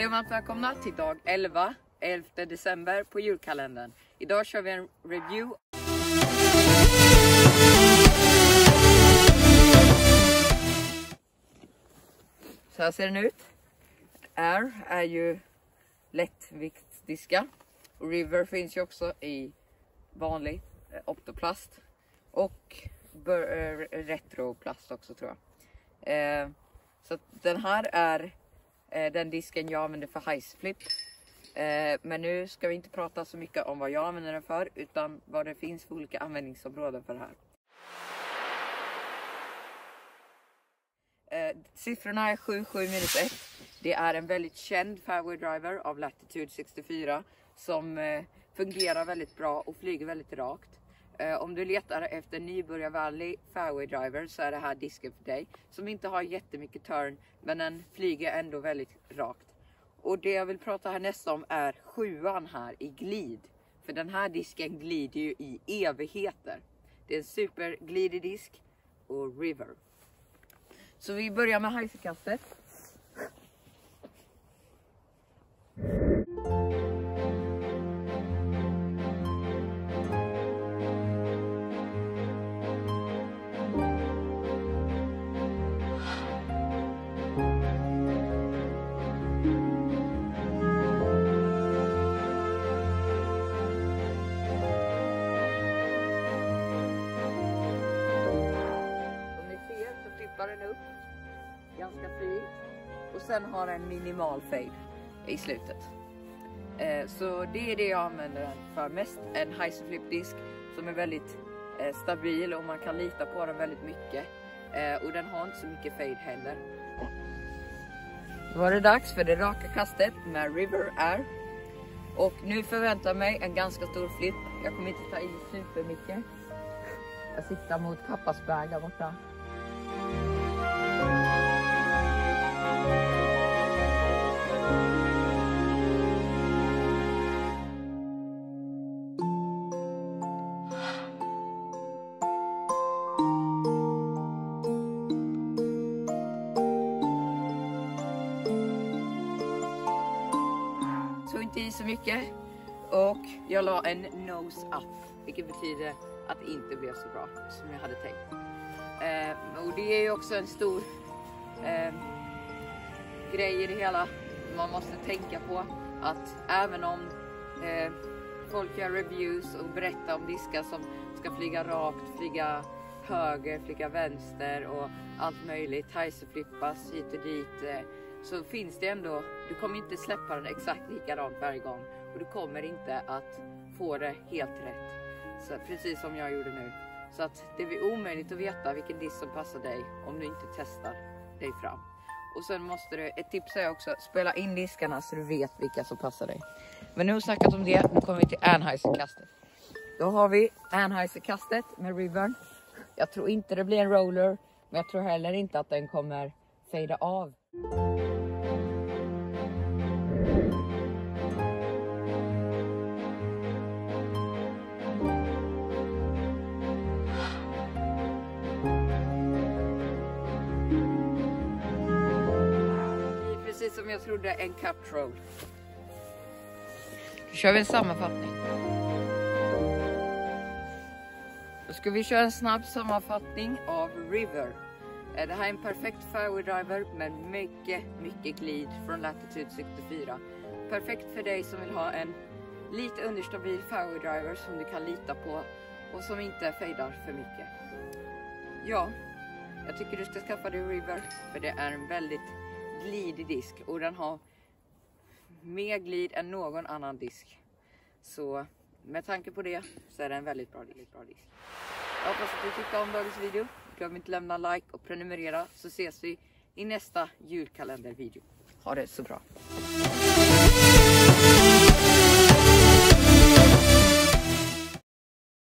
Hej och Varmt välkomna till dag 11, 11 december på julkalendern. Idag kör vi en review. Så här ser den ut. Air är ju lättviktsdiskar. River finns ju också i vanlig eh, optoplast. Och eh, retroplast också tror jag. Eh, så den här är Eh, den disken jag använder för Heisflip. Eh, men nu ska vi inte prata så mycket om vad jag använder den för utan vad det finns för olika användningsområden för det här. Eh, siffrorna är 77 minus 1. Det är en väldigt känd fairway driver av Latitude 64 som fungerar väldigt bra och flyger väldigt rakt. Eh, om du letar efter nybörjarvänlig fairway driver så är det här disken för dig. Som inte har jättemycket turn men den flyger ändå väldigt rakt. Och det jag vill prata härnäst om är sjuan här i glid. För den här disken glider ju i evigheter. Det är en superglidig disk och river. Så vi börjar med heiserkastet. Ser den upp ganska fint och sen har den minimal fade i slutet. Eh, så det är det jag använder den för mest. En Heisenflip disk som är väldigt eh, stabil och man kan lita på den väldigt mycket. Eh, och den har inte så mycket fade heller. Då var det dags för det raka kastet med River Air. Och nu förväntar jag mig en ganska stor flip. Jag kommer inte ta i supermycket. Jag siktar mot Kappasberg där borta. Inte i så mycket och jag la en nose up, vilket betyder att det inte blev så bra som jag hade tänkt. Eh, och det är ju också en stor eh, grej i det hela. Man måste tänka på att även om eh, folk gör reviews och berättar om diskar som ska flyga rakt, flyga höger, flyga vänster och allt möjligt, heiserflippas hit och dit. Eh, så finns det ändå, du kommer inte släppa den exakt likadant varje gång och du kommer inte att få det helt rätt. Så, precis som jag gjorde nu. Så att det är omöjligt att veta vilken disk som passar dig om du inte testar dig fram. Och sen måste du, ett tips är också, spela in diskarna så du vet vilka som passar dig. Men nu har vi snackat om det, nu kommer vi till Anheuser-kastet. Då har vi Anheuser-kastet med Rivern. Jag tror inte det blir en roller, men jag tror heller inte att den kommer fejda av. Det precis som jag trodde en cut roll. Då kör vi en sammanfattning. Då ska vi köra en snabb sammanfattning av River. Det här är en perfekt fairway driver med mycket, mycket glid från Latitude 64. Perfekt för dig som vill ha en lite understabil fairway driver som du kan lita på och som inte fejdar för mycket. Ja, jag tycker du ska skaffa dig River för det är en väldigt glidig disk och den har mer glid än någon annan disk. Så med tanke på det så är det en väldigt bra, väldigt bra disk. Jag hoppas att du tyckte om dagens video. Glöm inte lämna like och prenumerera så ses vi i nästa julkalendervideo. Ha det så bra.